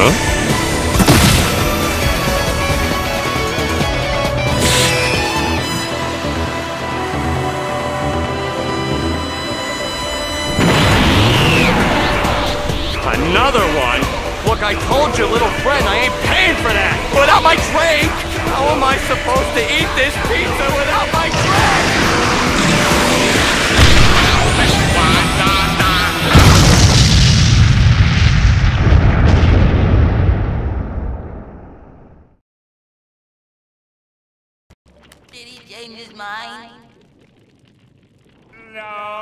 Huh? Another one? Look, I told you, little friend, I ain't paying for that! Without my drink, how am I supposed to eat this pizza? Did he change his mind? No.